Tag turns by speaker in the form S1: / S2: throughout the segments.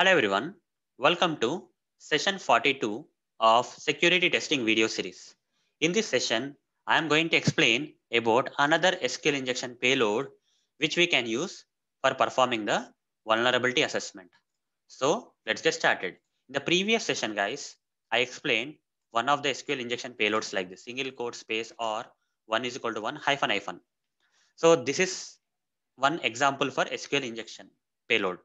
S1: Hello everyone. Welcome to session 42 of security testing video series. In this session, I am going to explain about another SQL injection payload which we can use for performing the vulnerability assessment. So let's get started. In the previous session, guys, I explained one of the SQL injection payloads like the single quote space or one is equal to one hyphen hyphen. So this is one example for SQL injection payload.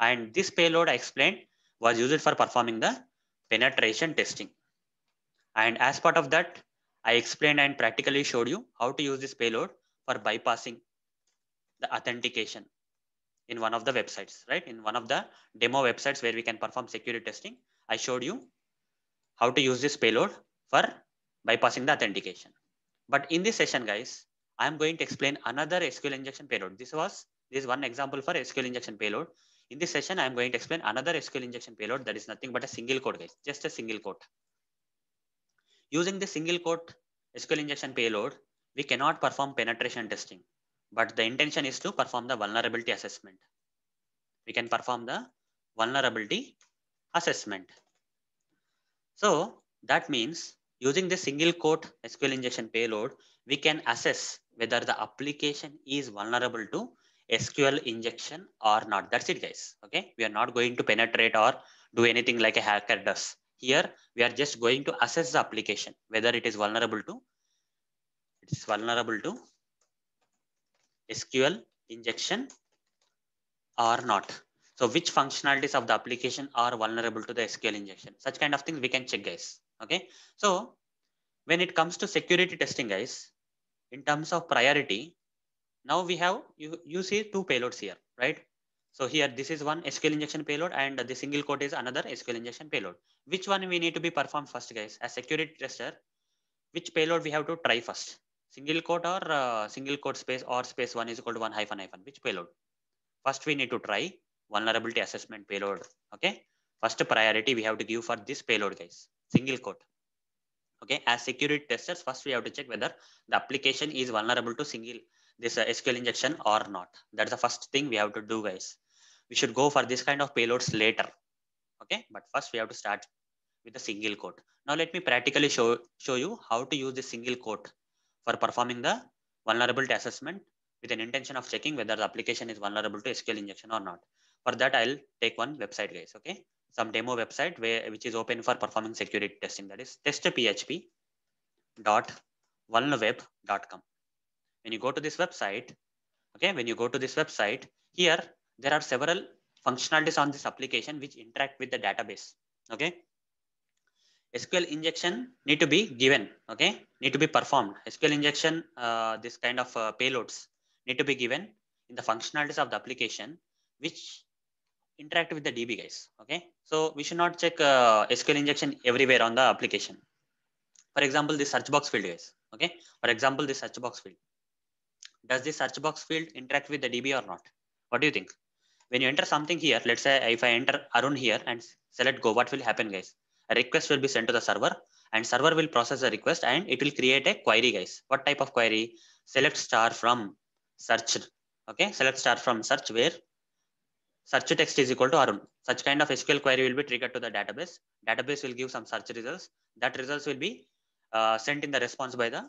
S1: And this payload I explained was used for performing the penetration testing. And as part of that, I explained and practically showed you how to use this payload for bypassing the authentication in one of the websites, right? In one of the demo websites where we can perform security testing, I showed you how to use this payload for bypassing the authentication. But in this session, guys, I'm going to explain another SQL injection payload. This was this is one example for SQL injection payload. In this session, I'm going to explain another SQL injection payload that is nothing but a single quote, guys, just a single quote. Using the single quote SQL injection payload, we cannot perform penetration testing, but the intention is to perform the vulnerability assessment. We can perform the vulnerability assessment. So that means using the single quote SQL injection payload, we can assess whether the application is vulnerable to SQL injection or not. That's it, guys. Okay. We are not going to penetrate or do anything like a hacker does. Here, we are just going to assess the application, whether it is vulnerable to, it is vulnerable to SQL injection or not. So which functionalities of the application are vulnerable to the SQL injection? Such kind of things we can check, guys. Okay. So when it comes to security testing, guys, in terms of priority, now we have, you, you see two payloads here, right? So here, this is one SQL injection payload and the single quote is another SQL injection payload. Which one we need to be performed first, guys? As security tester, which payload we have to try first? Single quote or uh, single quote space or space one is equal to one hyphen hyphen. Which payload? First, we need to try vulnerability assessment payload. Okay. First priority we have to give for this payload, guys. Single quote. Okay. As security testers, first we have to check whether the application is vulnerable to single this uh, SQL injection or not. That's the first thing we have to do, guys. We should go for this kind of payloads later. Okay. But first we have to start with the single quote. Now let me practically show, show you how to use the single quote for performing the vulnerability assessment with an intention of checking whether the application is vulnerable to SQL injection or not. For that, I'll take one website, guys. Okay, some demo website where which is open for performing security testing. That is testphp.vulnweb.com. When you go to this website, okay, when you go to this website, here there are several functionalities on this application which interact with the database. Okay, SQL injection need to be given. Okay, need to be performed. SQL injection, uh, this kind of uh, payloads need to be given in the functionalities of the application which interact with the DB guys. Okay, so we should not check uh, SQL injection everywhere on the application. For example, the search box field guys. Okay, for example, the search box field. Does the search box field interact with the DB or not? What do you think? When you enter something here, let's say if I enter Arun here and select go, what will happen guys? A request will be sent to the server and server will process the request and it will create a query guys. What type of query? Select star from search. Okay, select star from search where search text is equal to Arun. Such kind of SQL query will be triggered to the database. Database will give some search results. That results will be uh, sent in the response by the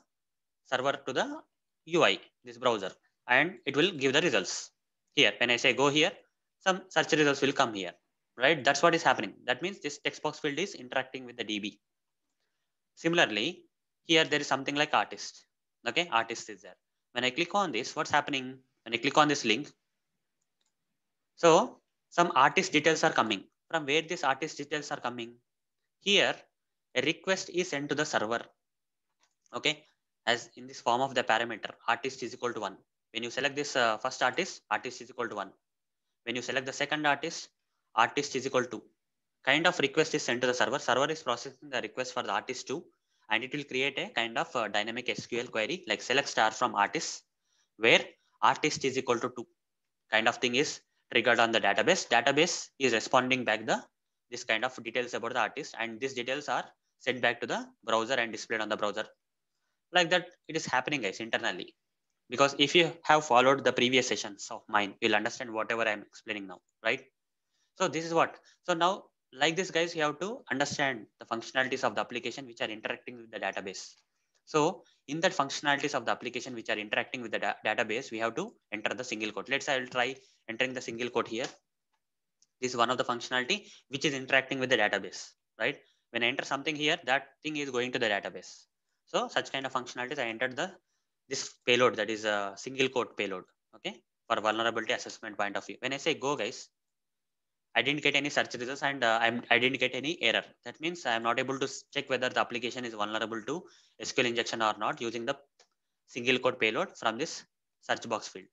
S1: server to the UI, this browser, and it will give the results. Here, when I say go here, some search results will come here, right? That's what is happening. That means this text box field is interacting with the DB. Similarly, here there is something like artist. Okay, artist is there. When I click on this, what's happening? When I click on this link, so some artist details are coming. From where these artist details are coming? Here, a request is sent to the server. Okay, as in this form of the parameter, artist is equal to one. When you select this uh, first artist, artist is equal to one. When you select the second artist, artist is equal to. Kind of request is sent to the server. Server is processing the request for the artist two, and it will create a kind of uh, dynamic SQL query like select star from artist, where artist is equal to two. Kind of thing is triggered on the database. Database is responding back the this kind of details about the artist, and these details are sent back to the browser and displayed on the browser. Like that, it is happening guys internally. Because if you have followed the previous sessions of mine, you'll understand whatever I'm explaining now, right? So this is what. So now like this guys, you have to understand the functionalities of the application which are interacting with the database. So in that functionalities of the application which are interacting with the da database, we have to enter the single quote. Let's say I will try entering the single quote here. This is one of the functionality which is interacting with the database, right? When I enter something here, that thing is going to the database. So such kind of functionalities, I entered the this payload that is a single quote payload, okay, for vulnerability assessment point of view. When I say go guys, I didn't get any search results and uh, I'm, I didn't get any error. That means I'm not able to check whether the application is vulnerable to SQL injection or not using the single quote payload from this search box field.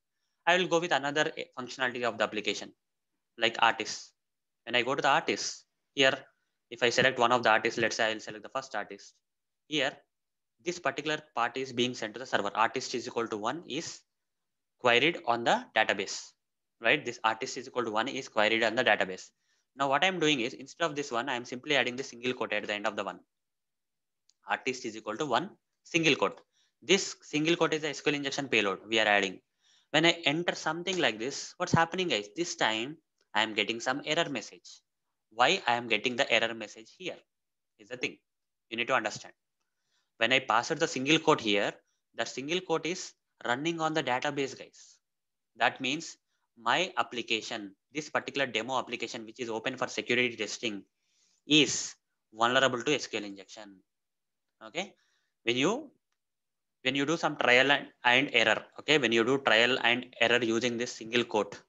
S1: I will go with another eh, functionality of the application like artists. When I go to the artists here, if I select one of the artists, let's say I'll select the first artist here, this particular part is being sent to the server. Artist is equal to one is queried on the database right? This artist is equal to one is queried on the database. Now what I'm doing is instead of this one, I'm simply adding the single quote at the end of the one. Artist is equal to one single quote. This single quote is the SQL injection payload we are adding. When I enter something like this, what's happening guys? This time I am getting some error message. Why I am getting the error message here is the thing you need to understand. When I pass it the single quote here, the single quote is running on the database guys. That means my application, this particular demo application, which is open for security testing, is vulnerable to SQL injection. Okay. When you when you do some trial and, and error, okay, when you do trial and error using this single quote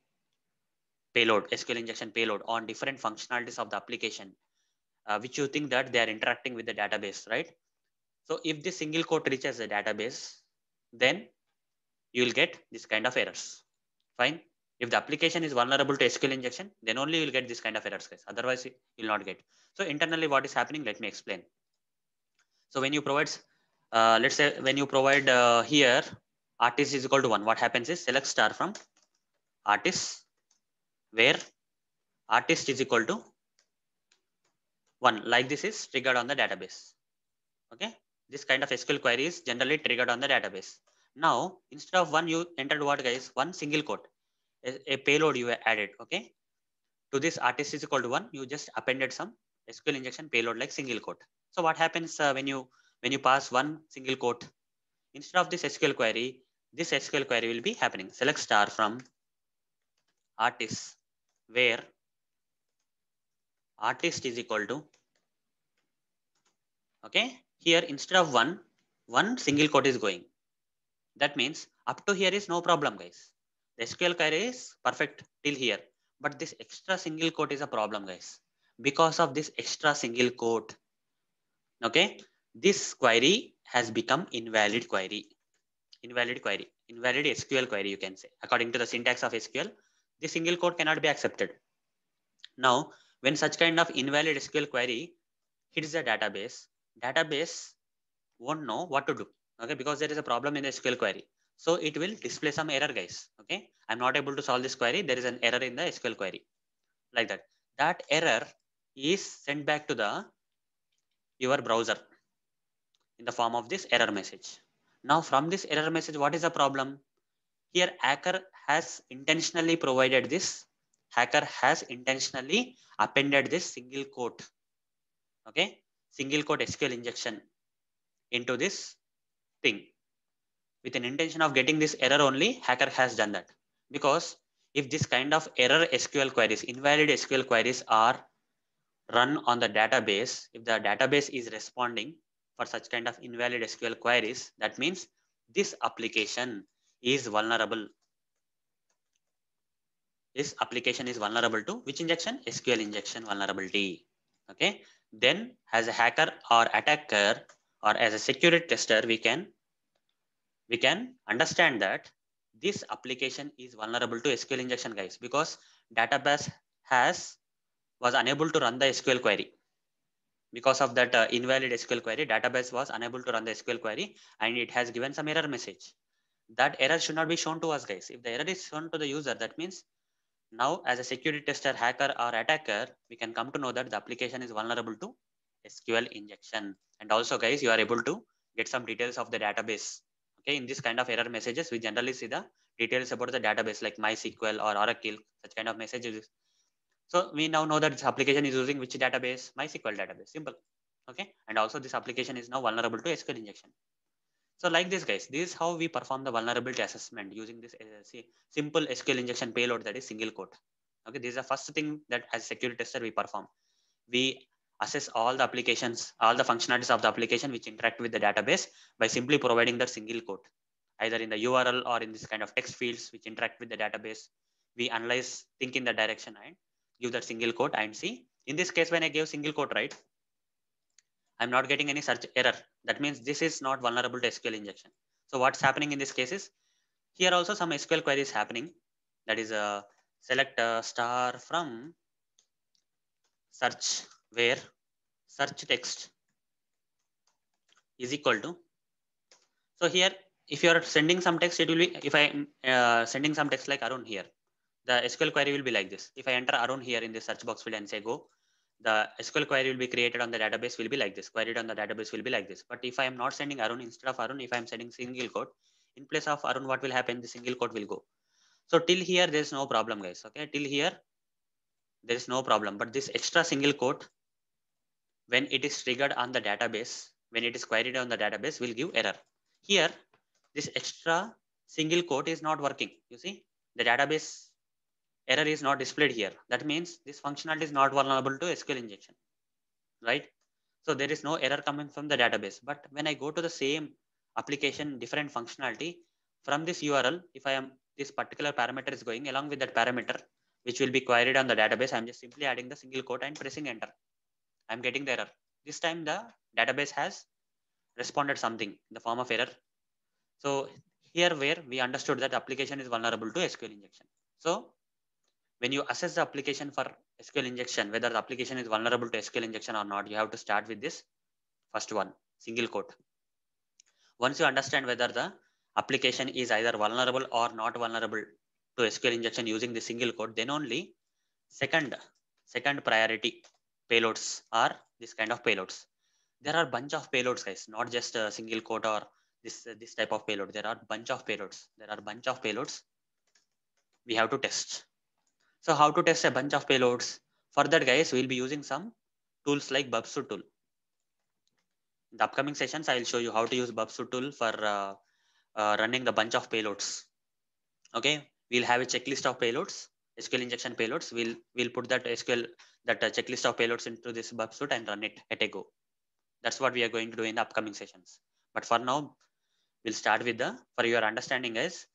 S1: payload, SQL injection payload on different functionalities of the application, uh, which you think that they are interacting with the database, right? So if this single quote reaches the database, then you will get this kind of errors. Fine. If the application is vulnerable to SQL injection, then only you will get this kind of errors, guys. Otherwise, you will not get. So internally, what is happening? Let me explain. So when you provide, uh, let's say when you provide uh, here, artist is equal to one, what happens is select star from artist, where artist is equal to one. Like this is triggered on the database. Okay, this kind of SQL query is generally triggered on the database. Now, instead of one, you entered what guys? One single quote a, a payload you added, okay? To this artist is equal to one, you just appended some SQL injection payload like single quote. So what happens uh, when you when you pass one single quote instead of this SQL query, this SQL query will be happening. Select star from artist where artist is equal to okay here instead of one one single quote is going that means up to here is no problem guys the SQL query is perfect till here. But this extra single quote is a problem, guys. Because of this extra single quote, okay, this query has become invalid query. Invalid query, invalid SQL query, you can say. According to the syntax of SQL, this single quote cannot be accepted. Now, when such kind of invalid SQL query hits the database, database won't know what to do. Okay, because there is a problem in the SQL query. So it will display some error guys. Okay. I'm not able to solve this query. There is an error in the SQL query like that. That error is sent back to the your browser in the form of this error message. Now from this error message, what is the problem? Here hacker has intentionally provided this. Hacker has intentionally appended this single quote. Okay. Single quote SQL injection into this thing with an intention of getting this error only, hacker has done that. Because if this kind of error SQL queries, invalid SQL queries are run on the database, if the database is responding for such kind of invalid SQL queries, that means this application is vulnerable. This application is vulnerable to which injection? SQL injection vulnerability. Okay. Then as a hacker or attacker or as a security tester, we can we can understand that this application is vulnerable to SQL injection guys because database has was unable to run the SQL query. Because of that uh, invalid SQL query, database was unable to run the SQL query and it has given some error message. That error should not be shown to us guys. If the error is shown to the user, that means now as a security tester, hacker or attacker, we can come to know that the application is vulnerable to SQL injection. And also guys, you are able to get some details of the database Okay, in this kind of error messages, we generally see the details about the database like MySQL or Oracle, such kind of messages. So we now know that this application is using which database? MySQL database, simple. Okay. And also this application is now vulnerable to SQL injection. So like this guys, this is how we perform the vulnerability assessment using this uh, simple SQL injection payload that is single quote. Okay. This is the first thing that as security tester we perform. We assess all the applications, all the functionalities of the application which interact with the database by simply providing the single quote, either in the URL or in this kind of text fields which interact with the database. We analyze, think in the direction and give that single quote and see. In this case, when I give single quote, right, I'm not getting any search error. That means this is not vulnerable to SQL injection. So what's happening in this case is here also some SQL query is happening. That is a uh, select a star from search where search text is equal to. So here, if you are sending some text, it will be, if I am uh, sending some text like Arun here, the SQL query will be like this. If I enter Arun here in the search box field and say go, the SQL query will be created on the database will be like this. Queried on the database will be like this. But if I am not sending Arun instead of Arun, if I am sending single quote, in place of Arun, what will happen? The single quote will go. So till here, there is no problem, guys. Okay, till here, there is no problem. But this extra single quote when it is triggered on the database, when it is queried on the database will give error. Here, this extra single quote is not working. You see, the database error is not displayed here. That means this functionality is not vulnerable to SQL injection, right? So there is no error coming from the database. But when I go to the same application, different functionality from this URL, if I am this particular parameter is going along with that parameter, which will be queried on the database, I'm just simply adding the single quote and pressing enter. I'm getting the error. This time the database has responded something in the form of error. So here where we understood that application is vulnerable to SQL injection. So when you assess the application for SQL injection, whether the application is vulnerable to SQL injection or not, you have to start with this first one, single quote. Once you understand whether the application is either vulnerable or not vulnerable to SQL injection using the single quote, then only second, second priority payloads are this kind of payloads. There are bunch of payloads, guys, not just a single quote or this this type of payload. There are bunch of payloads. There are bunch of payloads we have to test. So how to test a bunch of payloads? For that, guys, we'll be using some tools like Burp Suite tool. In the upcoming sessions, I'll show you how to use Burp Suite tool for uh, uh, running the bunch of payloads. Okay, we'll have a checklist of payloads, SQL injection payloads. We'll we'll put that SQL that uh, checklist of payloads into this Burp Suite and run it at a go. That's what we are going to do in the upcoming sessions. But for now, we'll start with the, for your understanding guys,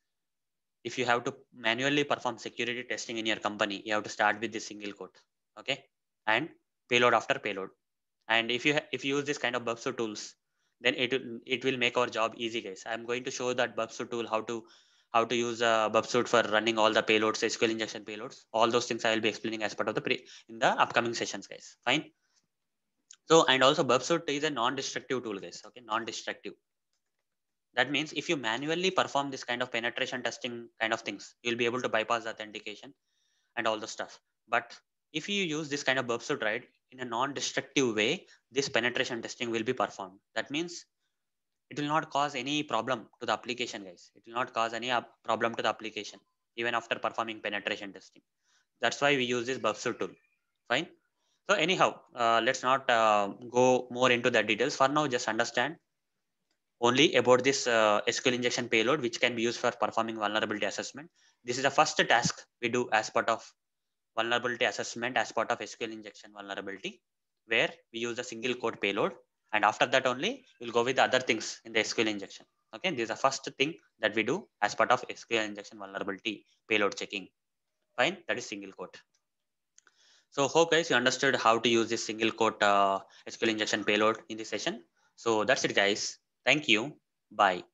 S1: if you have to manually perform security testing in your company, you have to start with this single quote, okay? And payload after payload. And if you if you use this kind of Burp Suite tools, then it it will make our job easy, guys. I'm going to show that Burp Suite tool how to how to use uh, Burp Suite for running all the payloads, SQL injection payloads. All those things I will be explaining as part of the pre in the upcoming sessions, guys. Fine. So and also Burp Suite is a non-destructive tool, guys. Okay, non-destructive. That means if you manually perform this kind of penetration testing kind of things, you'll be able to bypass authentication and all the stuff. But if you use this kind of Burp Suite, right, in a non-destructive way, this penetration testing will be performed. That means it will not cause any problem to the application, guys. It will not cause any problem to the application, even after performing penetration testing. That's why we use this Burp Suite tool. Fine. So anyhow, uh, let's not uh, go more into the details. For now, just understand only about this uh, SQL injection payload, which can be used for performing vulnerability assessment. This is the first task we do as part of vulnerability assessment as part of SQL injection vulnerability, where we use a single quote payload. And after that only, we'll go with the other things in the SQL injection. Okay, this is the first thing that we do as part of SQL injection vulnerability payload checking. Fine, that is single quote. So hope guys you understood how to use this single quote uh, SQL injection payload in this session. So that's it guys. Thank you. Bye.